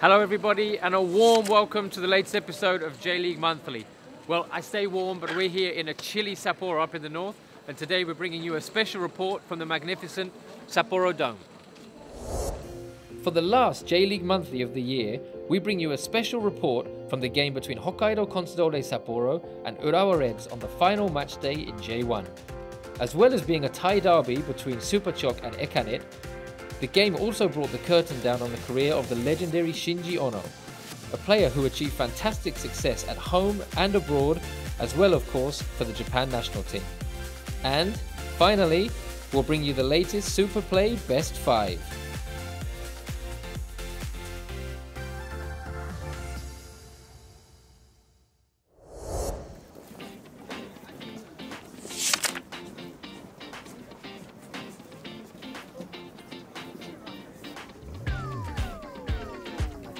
Hello, everybody, and a warm welcome to the latest episode of J League Monthly. Well, I stay warm, but we're here in a chilly Sapporo up in the north, and today we're bringing you a special report from the magnificent Sapporo Dome. For the last J League Monthly of the year, we bring you a special report from the game between Hokkaido Consadole Sapporo and Urawa Reds on the final match day in J1. As well as being a Thai derby between Supachok and Ekanit, the game also brought the curtain down on the career of the legendary Shinji Ono, a player who achieved fantastic success at home and abroad, as well, of course, for the Japan national team. And finally, we'll bring you the latest Super Play Best 5.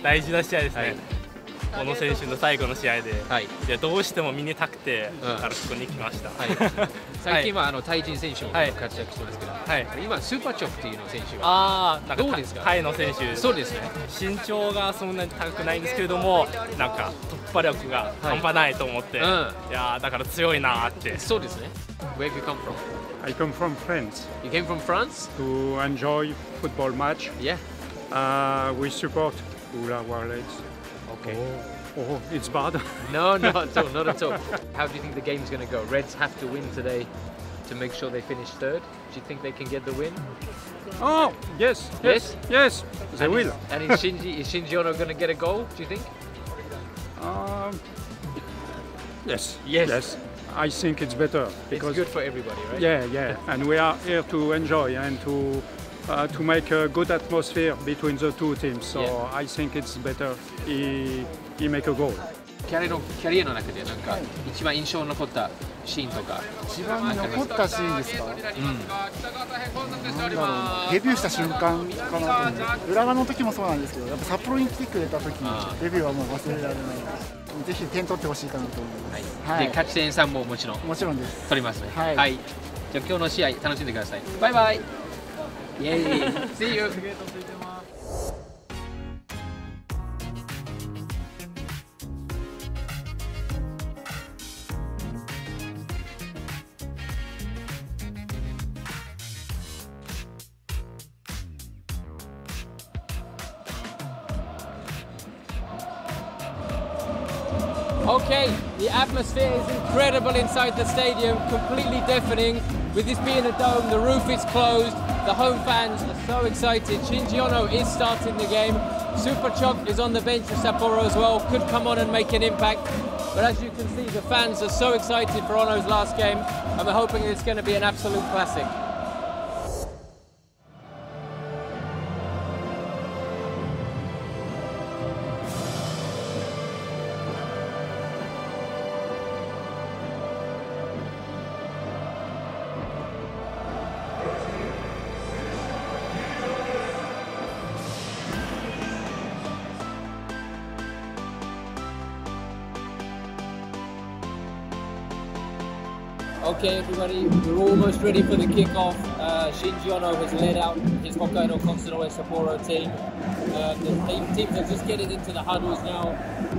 大事な試合ですね、はい。小野選手の最後の試合で、はい、でどうしても見にたくて、うん、からここに来ました、はい、最近はあのタイ人選手も活躍してますけど、はい、今スーパーチョップっていうの選手はあどうですか？タイの選手。そうですね。身長がそんなに高くないんですけれどもなんか突破力が半端ないと思って、はい、うん、いやだから強いなって。そうですね。Where have you come from? I come from France. You came from France? To enjoy football match. Yeah. Uh, we support Urawa Reds. Okay. Oh, oh it's bad. no, not at all, not at all. How do you think the game's going to go? Reds have to win today to make sure they finish third. Do you think they can get the win? Oh, yes, yes, yes, they and will. Is, and is Shinji, is Shinji Ono going to get a goal, do you think? Um, yes, yes. yes. I think it's better. Because, it's good for everybody, right? Yeah, yeah. and we are here to enjoy and to uh, to make a good atmosphere between the two teams. So yeah. I think it's better he, he make a goal. キャリのキャリアの中でなんか一番印象に残ったシーンとか。一番残ったシーンですか、うん、なんだろう。デビューした瞬間かなと思って浦和の時もそうなんですけどやっぱ札幌に来てくれた時デビューはもう忘れられないぜひ点取ってほしいかなと思います、はい、で勝ち点3ももちろん。もちろんです。取りますね。はい、はい、じゃあ今日の試合楽しんでください。バイバイ See you! Okay, the atmosphere is incredible inside the stadium, completely deafening. With this being a dome, the roof is closed, the home fans are so excited. Shinji Ono is starting the game. Supachok is on the bench for Sapporo as well. Could come on and make an impact. But as you can see, the fans are so excited for Ono's last game, and we're hoping it's going to be an absolute classic. Okay, everybody, we're almost ready for the kickoff. Uh, Shinji Ono has led out his Hokkaido Consadole Sapporo team. Uh, the teams are just getting into the huddles now,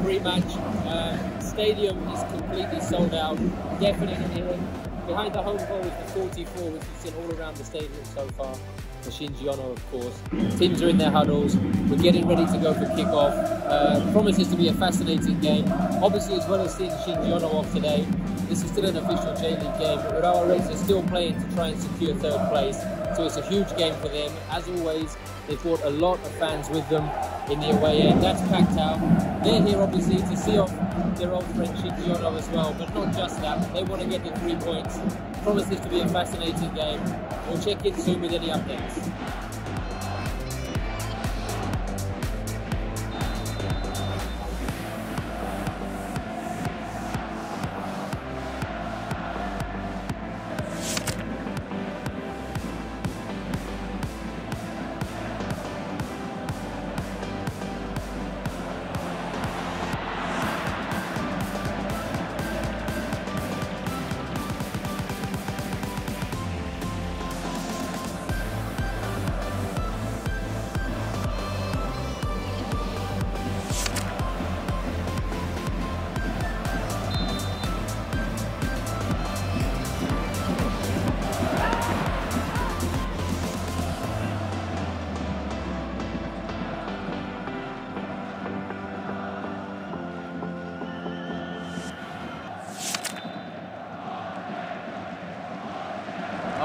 pre-match. Uh, stadium is completely sold out, deafening in here. Behind the home goal is the 44, which we've seen all around the stadium so far. For Shinji Ono, of course. Teams are in their huddles. We're getting ready to go for kickoff. Uh, promises to be a fascinating game. Obviously, as well as seeing Shinji Ono off today, this is still an official J-League game. but Urawa Reds are still playing to try and secure third place, so it's a huge game for them. As always, they've brought a lot of fans with them in the away end. That's packed out. They're here obviously to see off their old friend Shinji as well, but not just that. They want to get the three points. Promises to be a fascinating game. We'll check in soon with any updates.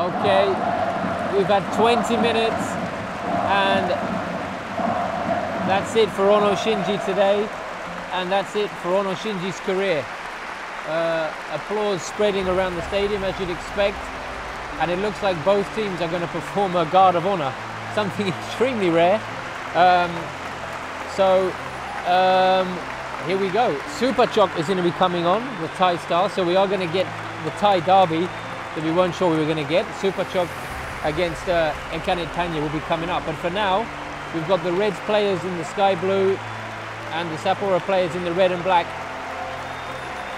Okay, we've had 20 minutes and that's it for Ono Shinji today and that's it for Ono Shinji's career. Uh, applause spreading around the stadium as you'd expect and it looks like both teams are going to perform a guard of honor, something extremely rare. Um, so um, here we go. Supachok is going to be coming on, the Thai star, so we are going to get the Thai derby that we weren't sure we were going to get. Supachok against uh, Ekanit Panya will be coming up. But for now, we've got the Reds players in the sky blue and the Sapporo players in the red and black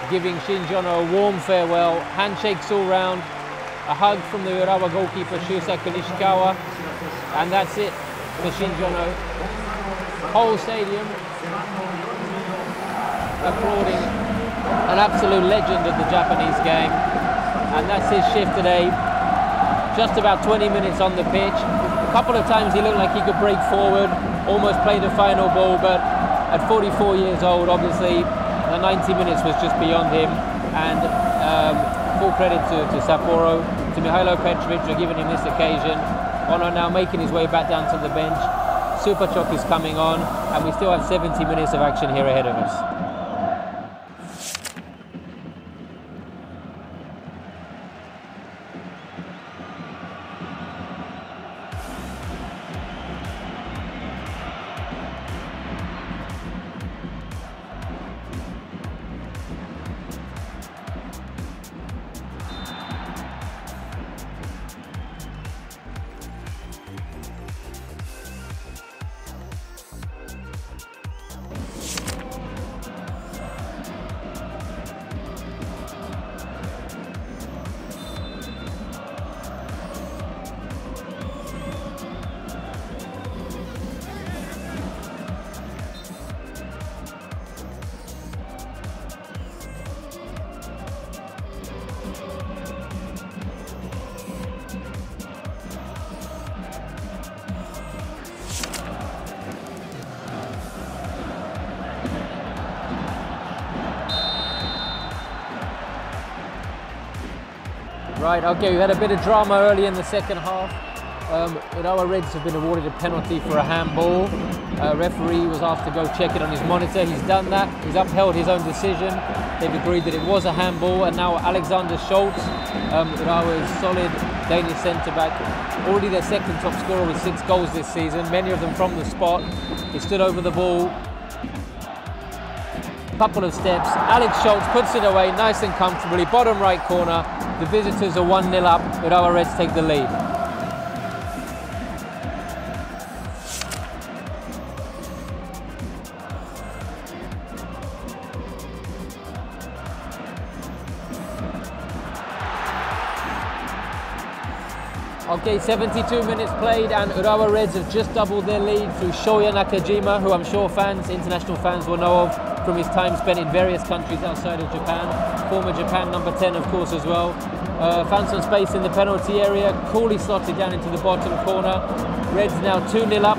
giving Shinji Ono a warm farewell, handshakes all round, a hug from the Urawa goalkeeper Shusaku Nishikawa, and that's it for Shinji Ono. Whole stadium applauding an absolute legend of the Japanese game, and that's his shift today. Just about 20 minutes on the pitch. A couple of times he looked like he could break forward, almost play the final ball, but at 44 years old, obviously, the 90 minutes was just beyond him. And um, full credit to, to Sapporo, to Mihailo Petrovic for giving him this occasion. Ono now making his way back down to the bench. Supachok is coming on, and we still have 70 minutes of action here ahead of us. Right, okay, we had a bit of drama early in the second half. Um, Urawa Reds have been awarded a penalty for a handball. Uh, referee was asked to go check it on his monitor. He's done that. He's upheld his own decision. They've agreed that it was a handball. And now Alexander Scholz, um, Urawa's solid Danish centre back, already their second top scorer with six goals this season, many of them from the spot. He stood over the ball, couple of steps. Alex Scholz puts it away nice and comfortably, bottom right corner. The visitors are 1 0 up, but our Reds take the lead. Okay, 72 minutes played and Urawa Reds have just doubled their lead through Shoya Nakajima, who I'm sure fans, international fans will know of from his time spent in various countries outside of Japan. Former Japan number 10, of course, as well. Uh, found some space in the penalty area, coolly slotted down into the bottom corner. Reds now 2 0 up.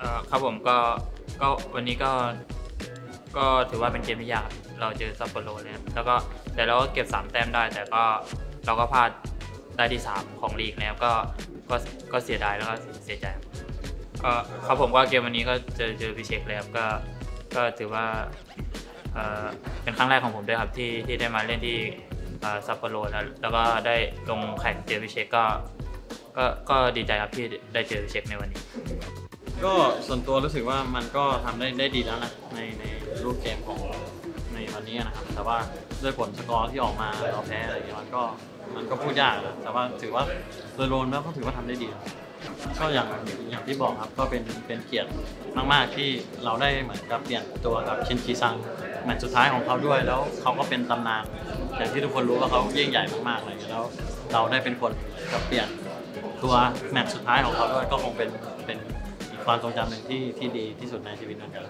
Uh, ครับผมก็ ก็วันนี้ก็ก็ถือว่าเป็นเกมที่ยาก เราเจอซัปโปโรเลยครับแล้วก็แต่เราก็เก็บ 3 แต้มได้ แต่ก็เราก็พลาดได้ที่ 3 ของลีกนะครับก็ก็ก็เสียดายแล้วก็เสียใจครับก็ครับผมก็เกมวันนี้ก็เจอเจอพิเชคเลยครับก็ก็ถือว่าเอ่อเป็นครั้งแรกของผมด้วยครับที่ที่ได้มาเล่นที่เอ่อซัปโปโรแล้วแล้วก็ได้ลงแข่งเจอพิเชคก็ก็ก็ดีใจครับที่ได้เจอพิเชคในวันนี้ ก็ส่วนตัวรู้สึกว่ามันก็ทำได้ได้ดีแล้วนะในในรูปเกมของในวันนี้นะครับ แต่ว่าด้วยผลสกอร์ที่ออกมาเราแพ้อะไรอย่างเงี้ยมันก็มันก็พูดยากนะแต่ว่าถือว่าโดยรวมแล้วก็ถือว่าทำได้ดีแล้วก็อย่างอย่างที่บอกครับก็เป็นเป็นเกียรติมากๆที่เราได้เหมือนกับเปลี่ยนตัวกับชินคีซังแมตช์สุดท้ายของเขาด้วยแล้วเขาก็เป็นตำนานอย่างที่ทุกคนรู้ว่าเขายิ่งใหญ่มากๆอะไรอย่างเงี้ยแล้วเราได้เป็นคนกับเปลี่ยนตัวแมตช์สุดท้ายของเขาด้วยก็คงเป็นเป็น ความทรงจำหนึ่งที่ที่ดีที่สุดในชีวิตนั่นเอง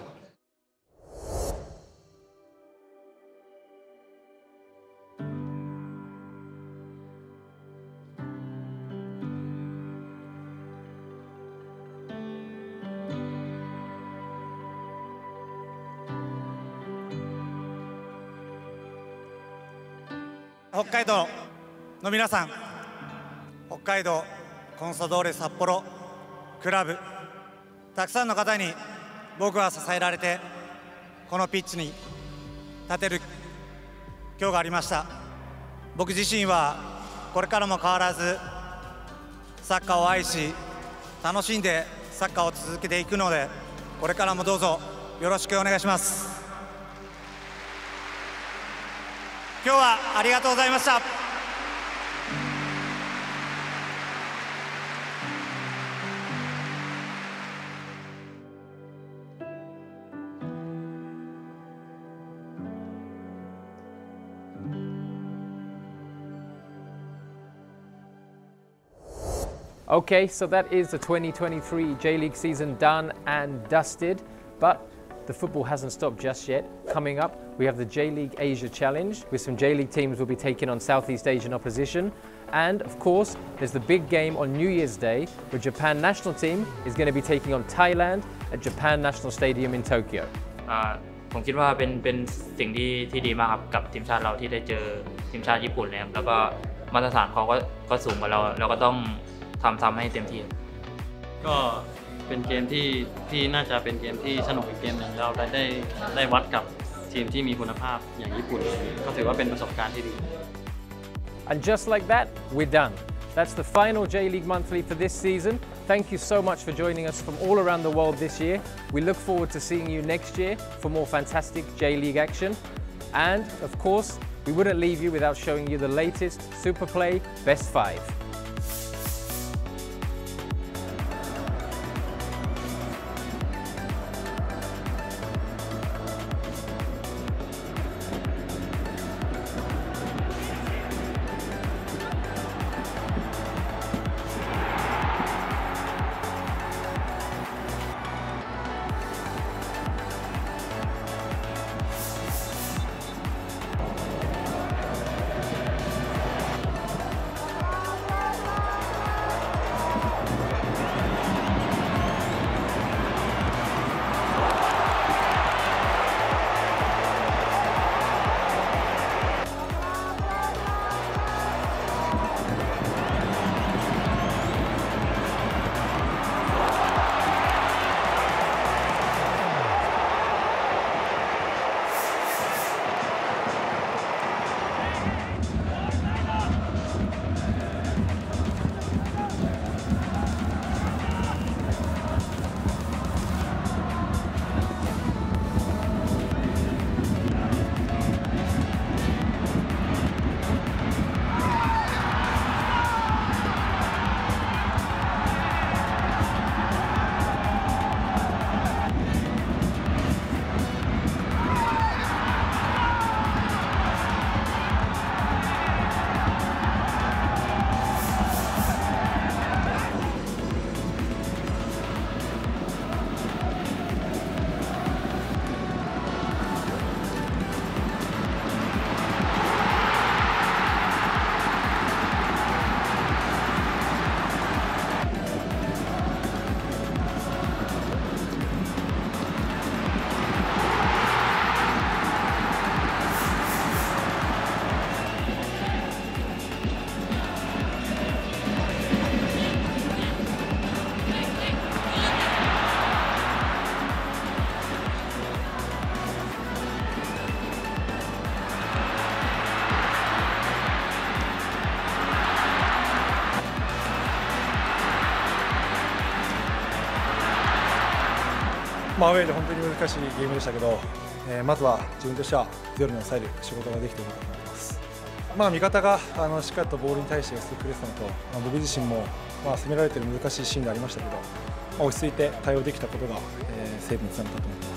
北海道の皆さん北海道コンサドーレ札幌クラブたくさんの方に僕は支えられてこのピッチに立てる今日がありました。僕自身はこれからも変わらずサッカーを愛し楽しんでサッカーを続けていくのでこれからもどうぞよろしくお願いします。今日はありがとうございました。Okay, so that is the 2023 J League season done and dusted, but the football hasn't stopped just yet. Coming up, we have the J League Asia Challenge, with some J League teams will be taking on Southeast Asian opposition. And of course, there's the big game on New Year's Day, where Japan national team is going to be taking on Thailand at Japan National Stadium in Tokyo. อ่าผมคิดว่าเป็นเป็นสิ่งที่ที่ดีมากครับกับทีมชาติเราที่ได้เจอทีมชาติญี่ปุ่นเลยครับแล้วก็มาตรฐานเขาก็ก็สูงกว่าเรา เราก็ต้อง ทำทำให้เต็มที่ ก็เป็นเกมที่ที่น่าจะเป็นเกมที่สนุกอีกเกมหนึ่งเราได้ได้ได้วัดกับทีมที่มีคุณภาพอย่างญี่ปุ่น ก็ถือว่าเป็นประสบการณ์ที่ดี And just like that, we're done. That's the final J League Monthly for this season. Thank you so much for joining us from all around the world this year. We look forward to seeing you next year for more fantastic J League action. And of course, we wouldn't leave you without showing you the latest Super Play Best 5. まあ、アウェーで本当に難しいゲームでしたけど、えーまずは自分としてはゼロに抑える仕事ができていると思います。まあ、味方があのしっかりとボールに対して寄せてくれてたのと、まあ、僕自身も、まあ、攻められている難しいシーンでありましたけど、まあ、落ち着いて対応できたことが、えーセーブにつながったと思います。